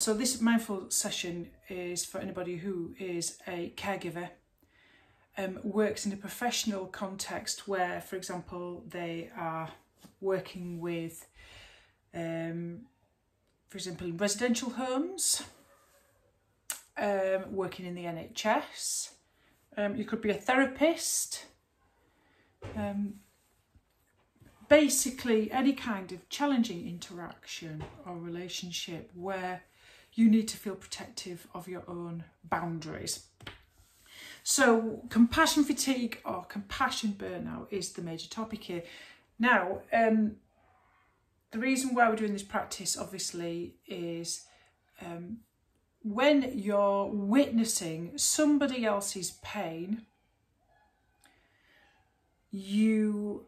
So this mindful session is for anybody who is a caregiver, um, works in a professional context where, for example, they are working with, um, for example, in residential homes, um, working in the NHS. Um, you could be a therapist. Um, basically, any kind of challenging interaction or relationship where you need to feel protective of your own boundaries. So, compassion fatigue or compassion burnout is the major topic here. Now, um, the reason why we're doing this practice obviously is um, when you're witnessing somebody else's pain, you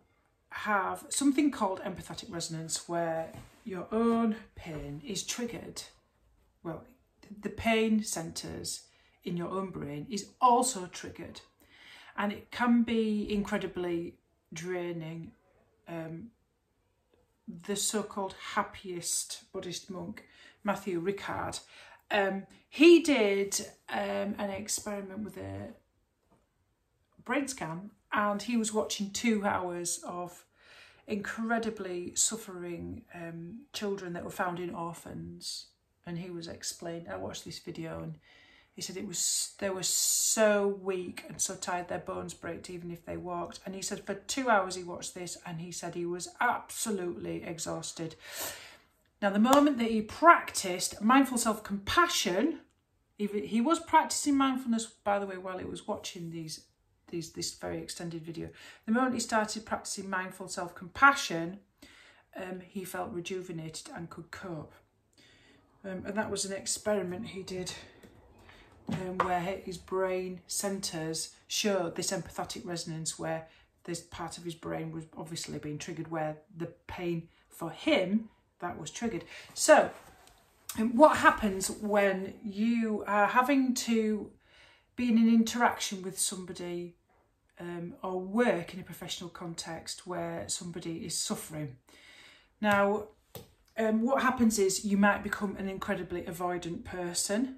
have something called empathetic resonance where your own pain is triggered well, the pain centres in your own brain is also triggered. And it can be incredibly draining. Um, the so called happiest Buddhist monk, Matthieu Ricard, um, he did um, an experiment with a brain scan and he was watching two hours of incredibly suffering um, children that were found in orphans and he was explaining I watched this video and he said it was they were so weak and so tired their bones broke even if they walked. And he said for two hours he watched this and he said he was absolutely exhausted. Now the moment that he practiced mindful self-compassion he was practicing mindfulness by the way while he was watching these these this very extended video. The moment he started practicing mindful self-compassion um, he felt rejuvenated and could cope um, and that was an experiment he did um, where his brain centres showed this empathetic resonance where this part of his brain was obviously being triggered where the pain for him that was triggered. So um, what happens when you are having to be in an interaction with somebody um, or work in a professional context where somebody is suffering? Now, um, what happens is you might become an incredibly avoidant person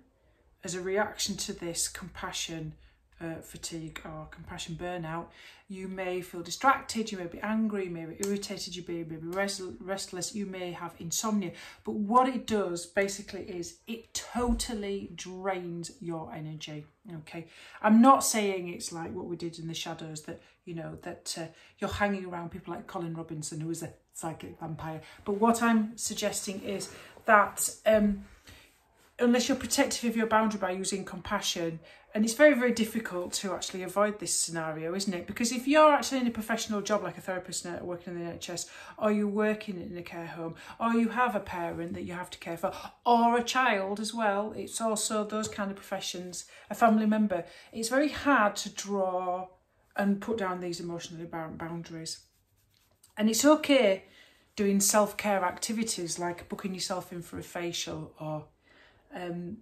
as a reaction to this compassion uh, fatigue or compassion burnout. You may feel distracted, you may be angry, you may be irritated, you may be restless, you may have insomnia. But what it does basically is it totally drains your energy. Okay, I'm not saying it's like what we did in the shadows that you know that uh, you're hanging around people like Colin Robinson, who is a psychic vampire. But what I'm suggesting is that um, unless you're protective of your boundary by using compassion, and it's very, very difficult to actually avoid this scenario, isn't it? Because if you're actually in a professional job like a therapist working in the NHS, or you're working in a care home, or you have a parent that you have to care for, or a child as well, it's also those kind of professions, a family member, it's very hard to draw and put down these emotionally boundaries. And it's okay doing self-care activities like booking yourself in for a facial or um,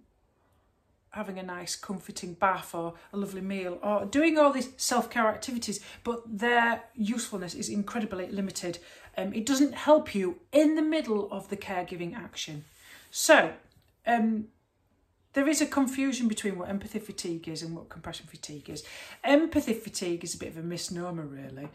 having a nice comforting bath or a lovely meal or doing all these self-care activities but their usefulness is incredibly limited. Um, it doesn't help you in the middle of the caregiving action. So um, there is a confusion between what empathy fatigue is and what compassion fatigue is. Empathy fatigue is a bit of a misnomer really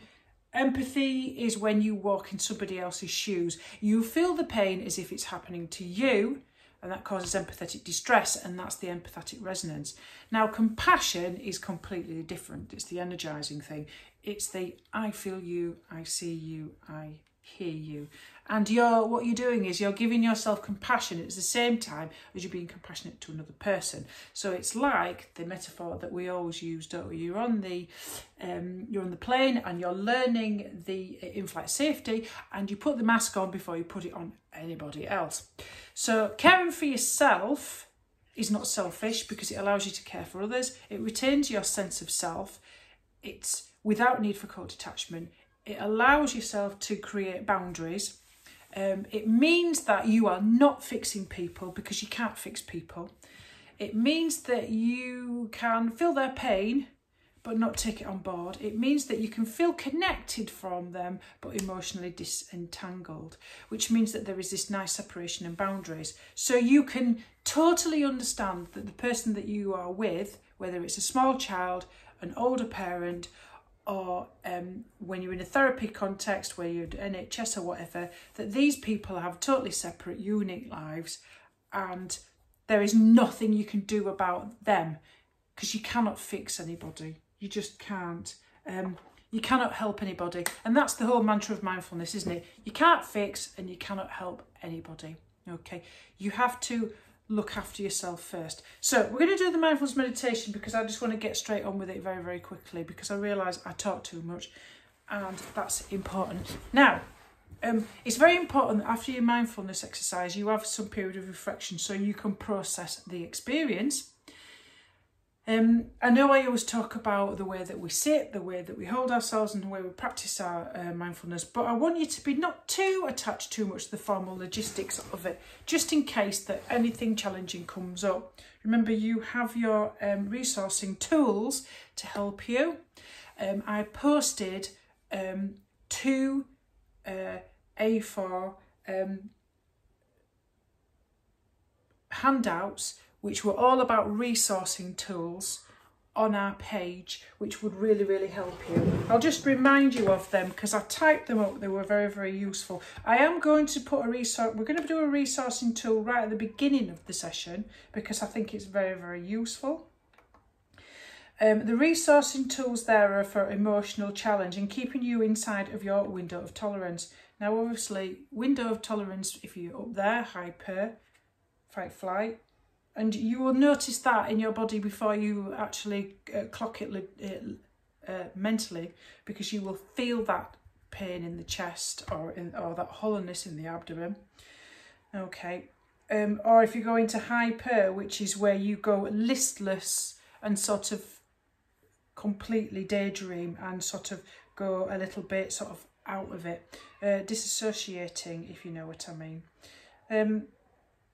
Empathy is when you walk in somebody else's shoes. You feel the pain as if it's happening to you, and that causes empathetic distress, and that's the empathetic resonance. Now, compassion is completely different. It's the energizing thing. It's the I feel you, I see you, I hear you. And you're what you're doing is you're giving yourself compassion at the same time as you're being compassionate to another person. So it's like the metaphor that we always use, don't we? You're on the um, you're on the plane and you're learning the in-flight safety, and you put the mask on before you put it on anybody else. So caring for yourself is not selfish because it allows you to care for others. It retains your sense of self. It's without need for co-detachment. It allows yourself to create boundaries. Um, it means that you are not fixing people because you can't fix people. It means that you can feel their pain, but not take it on board. It means that you can feel connected from them but emotionally disentangled, which means that there is this nice separation and boundaries. So you can totally understand that the person that you are with, whether it's a small child, an older parent, or um, when you're in a therapy context where you're NHS or whatever, that these people have totally separate, unique lives and there is nothing you can do about them because you cannot fix anybody. You just can't. Um, you cannot help anybody. And that's the whole mantra of mindfulness, isn't it? You can't fix and you cannot help anybody. Okay. You have to look after yourself first. So we're going to do the mindfulness meditation because I just want to get straight on with it very, very quickly because I realise I talk too much and that's important. Now, um, it's very important that after your mindfulness exercise, you have some period of reflection so you can process the experience. Um, I know I always talk about the way that we sit, the way that we hold ourselves, and the way we practice our uh, mindfulness, but I want you to be not too attached too much to the formal logistics of it, just in case that anything challenging comes up. Remember, you have your um, resourcing tools to help you. Um, I posted um, two uh, A4 um, handouts which were all about resourcing tools on our page which would really really help you. I'll just remind you of them because i typed them up. They were very very useful. I am going to put a resource we're going to do a resourcing tool right at the beginning of the session because i think it's very very useful. Um, the resourcing tools there are for emotional challenge and keeping you inside of your window of tolerance. Now, obviously, window of tolerance, if you're up there, hyper, fight, flight, and you will notice that in your body before you actually uh, clock it uh, uh, mentally, because you will feel that pain in the chest or in or that hollowness in the abdomen. Okay, um, or if you go into hyper, which is where you go listless and sort of completely daydream and sort of go a little bit sort of out of it, uh, disassociating, if you know what I mean. Um,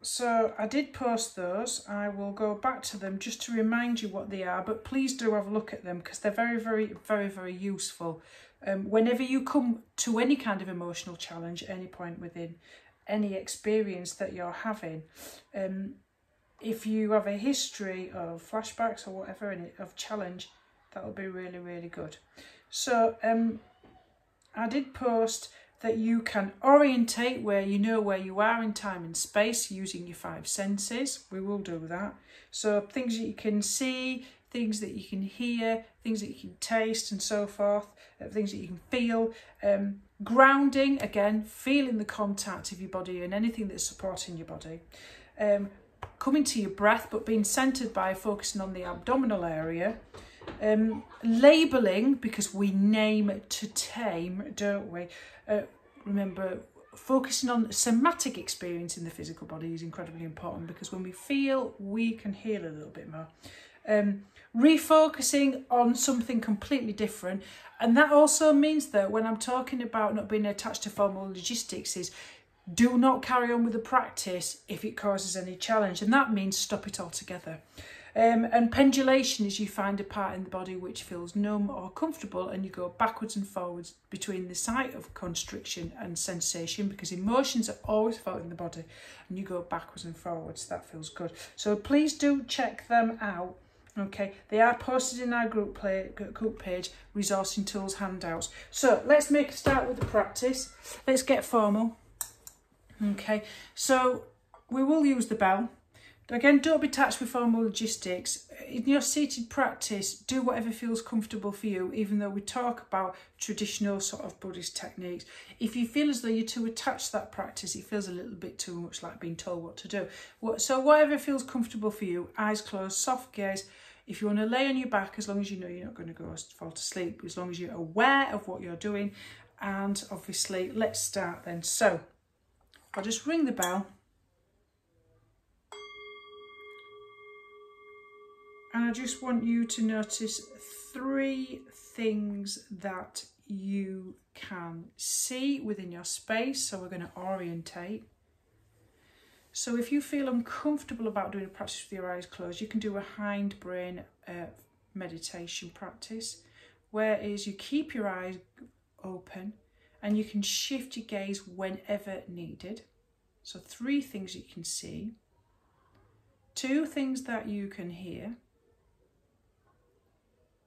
so I did post those. I will go back to them just to remind you what they are, but please do have a look at them because they're very, very, very, very useful. Um, whenever you come to any kind of emotional challenge any point within any experience that you're having, um, if you have a history of flashbacks or whatever of challenge, that will be really, really good. So um, I did post that you can orientate where you know where you are in time and space using your five senses. We will do that. So things that you can see, things that you can hear, things that you can taste and so forth, uh, things that you can feel. Um, grounding, again, feeling the contact of your body and anything that's supporting your body. Um, coming to your breath but being centered by focusing on the abdominal area. Um, labelling, because we name to tame, don't we? Uh, remember, focusing on somatic experience in the physical body is incredibly important because when we feel, we can heal a little bit more. Um, refocusing on something completely different. And that also means that when I'm talking about not being attached to formal logistics is do not carry on with the practice if it causes any challenge. And that means stop it altogether. Um, and pendulation is you find a part in the body which feels numb or comfortable and you go backwards and forwards between the site of constriction and sensation because emotions are always felt in the body and you go backwards and forwards. That feels good. So please do check them out. Okay, they are posted in our group, play, group page, resourcing tools handouts. So let's make a start with the practice. Let's get formal. Okay, so we will use the bell Again, don't be attached with formal logistics. In your seated practice, do whatever feels comfortable for you, even though we talk about traditional sort of Buddhist techniques. If you feel as though you're too attached to that practice, it feels a little bit too much like being told what to do. So whatever feels comfortable for you, eyes closed, soft gaze. If you want to lay on your back, as long as you know you're not going to go fall to sleep, as long as you're aware of what you're doing. And obviously, let's start then. So I'll just ring the bell And I just want you to notice three things that you can see within your space. So we're going to orientate. So if you feel uncomfortable about doing a practice with your eyes closed, you can do a hindbrain uh, meditation practice, whereas you keep your eyes open and you can shift your gaze whenever needed. So, three things you can see, two things that you can hear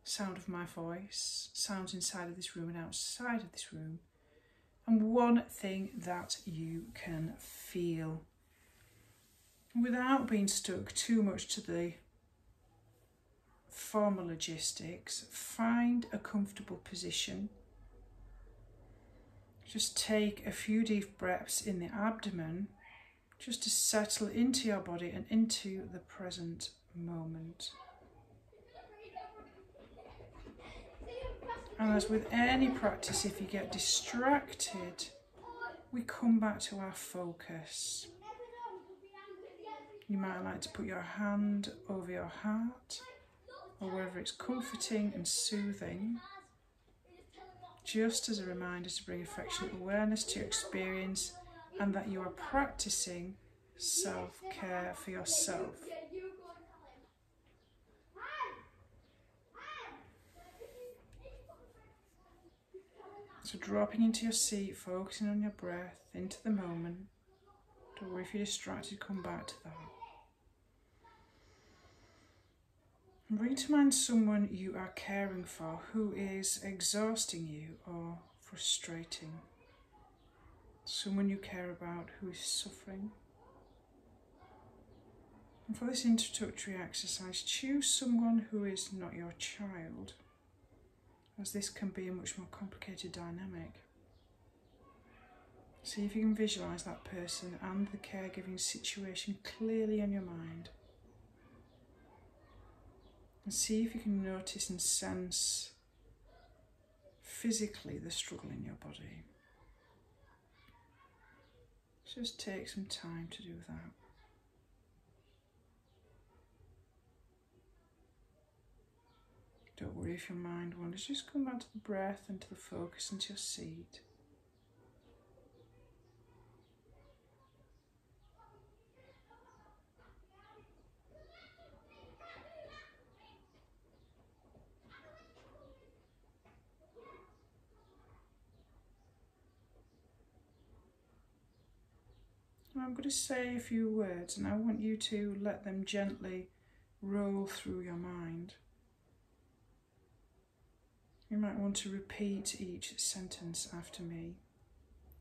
sound of my voice, sounds inside of this room and outside of this room, and one thing that you can feel without being stuck too much to the formal logistics. Find a comfortable position. Just take a few deep breaths in the abdomen just to settle into your body and into the present moment. And as with any practice, if you get distracted, we come back to our focus. You might like to put your hand over your heart or wherever it's comforting and soothing, just as a reminder to bring affectionate awareness to your experience and that you are practicing self care for yourself. So, dropping into your seat, focusing on your breath, into the moment. Don't worry if you're distracted, come back to that. Bring to mind someone you are caring for who is exhausting you or frustrating. Someone you care about who is suffering. And for this introductory exercise, choose someone who is not your child as this can be a much more complicated dynamic. See if you can visualise that person and the caregiving situation clearly in your mind. And see if you can notice and sense physically the struggle in your body. Just take some time to do that. Don't worry if your mind wanders, just come back to the breath and to the focus and to your seat. I'm going to say a few words and I want you to let them gently roll through your mind. You might want to repeat each sentence after me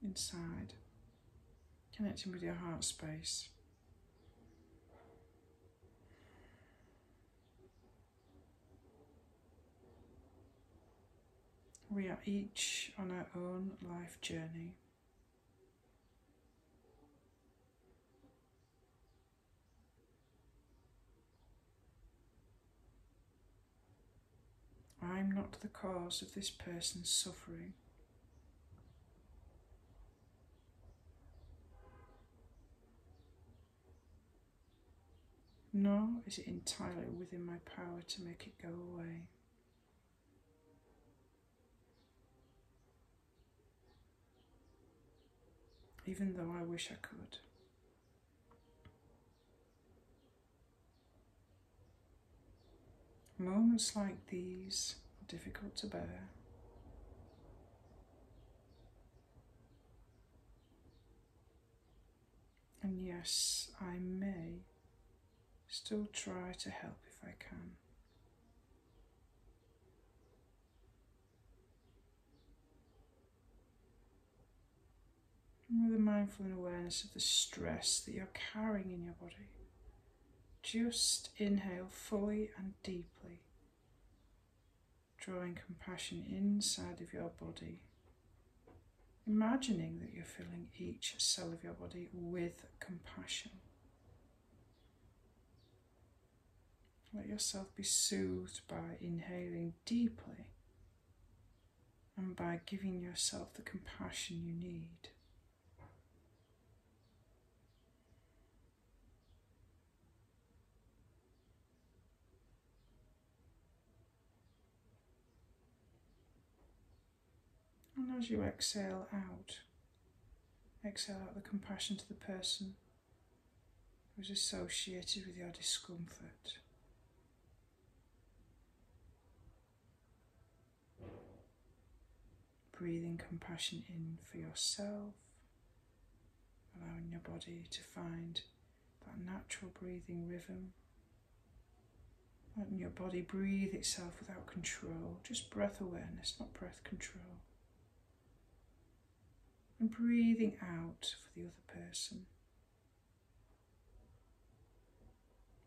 inside, connecting with your heart space. We are each on our own life journey. I'm not the cause of this person's suffering. Nor is it entirely within my power to make it go away. Even though I wish I could. Moments like these are difficult to bear. And yes, I may still try to help if I can. With a mindful awareness of the stress that you're carrying in your body. Just inhale fully and deeply, drawing compassion inside of your body, imagining that you're filling each cell of your body with compassion. Let yourself be soothed by inhaling deeply and by giving yourself the compassion you need. as you exhale out, exhale out the compassion to the person who's associated with your discomfort. Breathing compassion in for yourself, allowing your body to find that natural breathing rhythm. Letting your body breathe itself without control, just breath awareness, not breath control. And breathing out for the other person.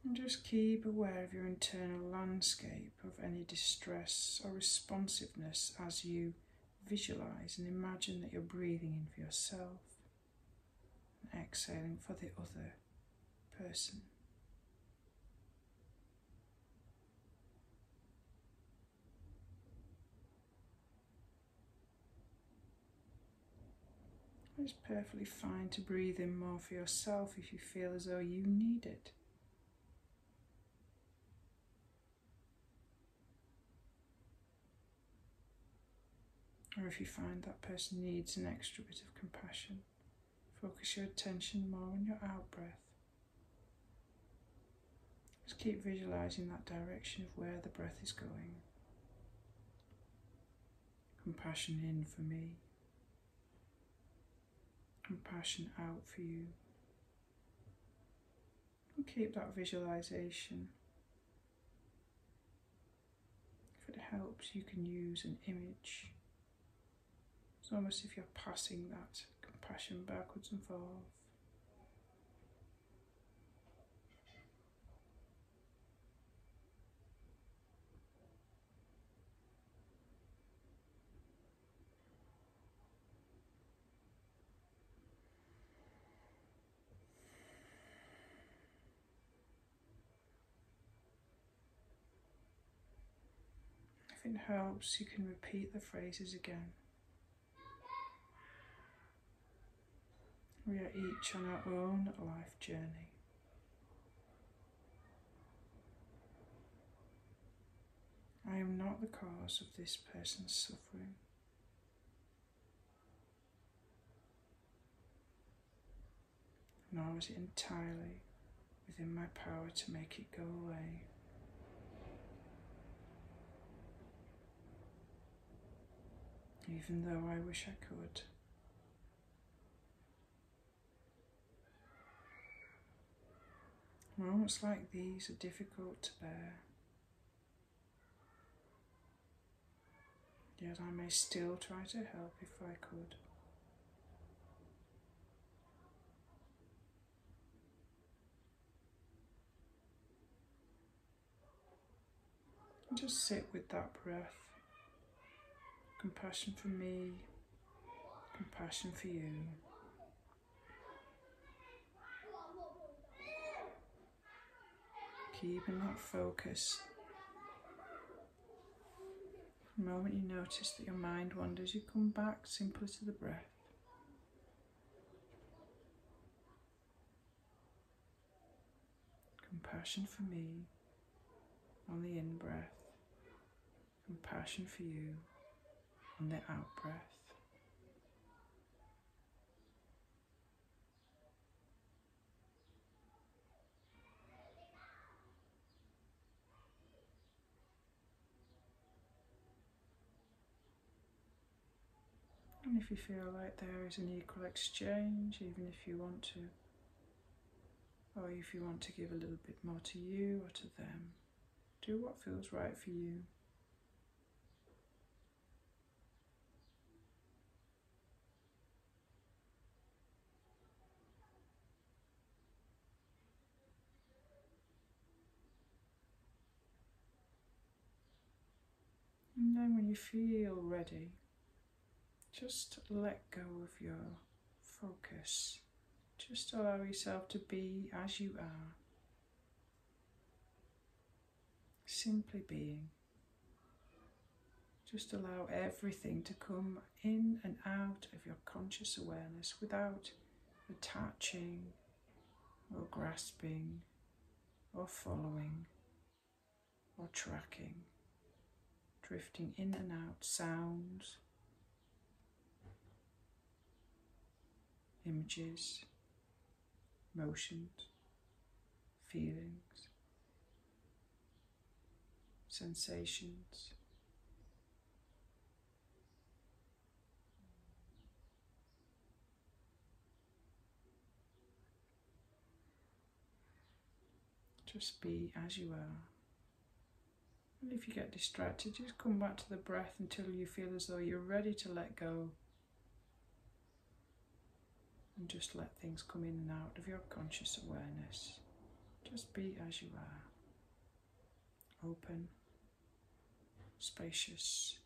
And just keep aware of your internal landscape of any distress or responsiveness as you visualize and imagine that you're breathing in for yourself and exhaling for the other person. It's perfectly fine to breathe in more for yourself if you feel as though you need it. Or if you find that person needs an extra bit of compassion, focus your attention more on your out breath. Just keep visualizing that direction of where the breath is going. Compassion in for me, compassion out for you. And keep that visualization. If it helps, you can use an image it's almost if you're passing that compassion backwards and forth. It helps, you can repeat the phrases again. We are each on our own life journey. I am not the cause of this person's suffering. Nor is it entirely within my power to make it go away. Even though I wish I could. Moments like these are difficult to bear. Yet I may still try to help if I could. Just sit with that breath. Compassion for me, compassion for you. keeping that focus. The moment you notice that your mind wanders, you come back simply to the breath. Compassion for me on the in breath, compassion for you on the out breath. And if you feel like there is an equal exchange, even if you want to, or if you want to give a little bit more to you or to them, do what feels right for you. And then when you feel ready, just let go of your focus. Just allow yourself to be as you are. Simply being. Just allow everything to come in and out of your conscious awareness without attaching or grasping or following or tracking drifting in and out sounds, images, motions, feelings, sensations. Just be as you are. And if you get distracted, just come back to the breath until you feel as though you're ready to let go. And just let things come in and out of your conscious awareness. Just be as you are. Open, spacious,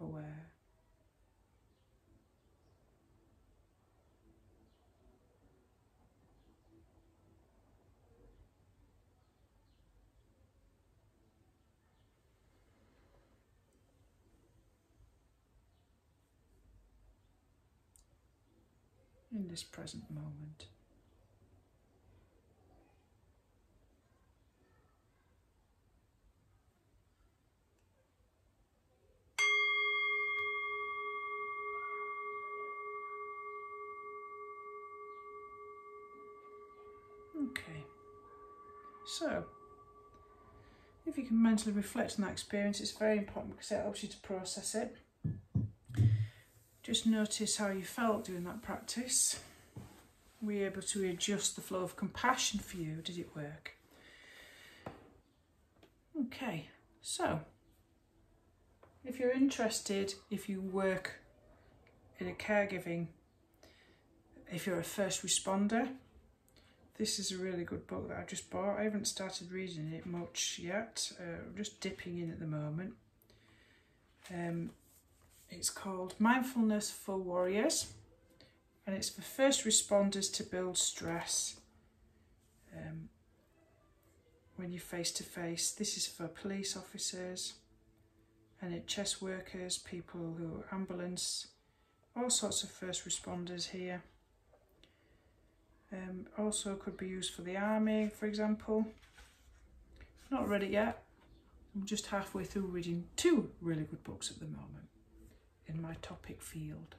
aware. In this present moment. Okay, so if you can mentally reflect on that experience, it's very important because it helps you to process it. Just notice how you felt doing that practice. Were you able to adjust the flow of compassion for you? Did it work? Okay, so if you're interested, if you work in a caregiving, if you're a first responder, this is a really good book that I just bought. I haven't started reading it much yet. Uh, I'm just dipping in at the moment. Um, it's called Mindfulness for Warriors and it's for first responders to build stress um, when you're face to face. This is for police officers, NHS workers, people who are ambulance, all sorts of first responders here. Um, also could be used for the army, for example. Not read it yet. I'm just halfway through reading two really good books at the moment in my topic field.